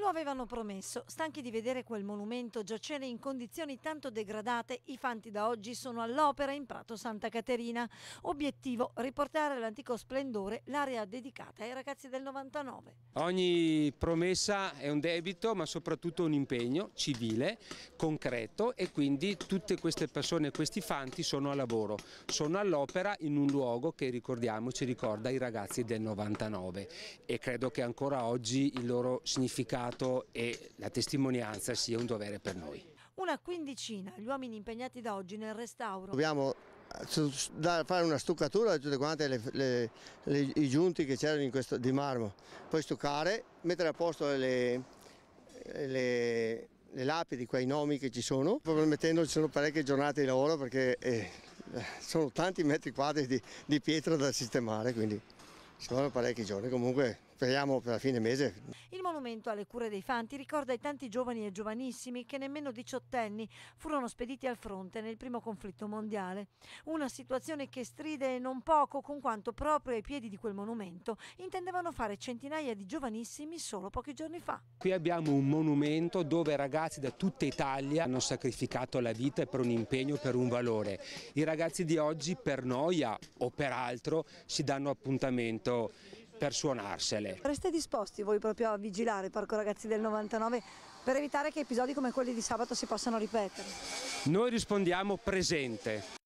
Lo avevano promesso, stanchi di vedere quel monumento giacere in condizioni tanto degradate, i fanti da oggi sono all'opera in Prato Santa Caterina. Obiettivo, riportare all'antico splendore l'area dedicata ai ragazzi del 99. Ogni promessa è un debito, ma soprattutto un impegno civile, concreto e quindi tutte queste persone, questi fanti sono a lavoro, sono all'opera in un luogo che ricordiamo ci ricorda i ragazzi del 99 e credo che ancora oggi il loro significato e la testimonianza sia un dovere per noi. Una quindicina gli uomini impegnati da oggi nel restauro. Dobbiamo eh, fare una stuccatura di tutte quante le, le, le, i giunti che c'erano di marmo, poi stuccare, mettere a posto le, le, le lapidi, quei nomi che ci sono, promettendo ci sono parecchie giornate di lavoro perché eh, sono tanti metri quadri di, di pietra da sistemare, quindi ci vogliono parecchi giorni, comunque speriamo per la fine mese. Monumento alle cure dei fanti ricorda i tanti giovani e giovanissimi che nemmeno diciottenni furono spediti al fronte nel primo conflitto mondiale. Una situazione che stride non poco con quanto proprio ai piedi di quel monumento intendevano fare centinaia di giovanissimi solo pochi giorni fa. Qui abbiamo un monumento dove ragazzi da tutta Italia hanno sacrificato la vita per un impegno, per un valore. I ragazzi di oggi per noia o per altro si danno appuntamento per suonarsele. Reste disposti voi proprio a vigilare Parco Ragazzi del 99 per evitare che episodi come quelli di sabato si possano ripetere? Noi rispondiamo presente.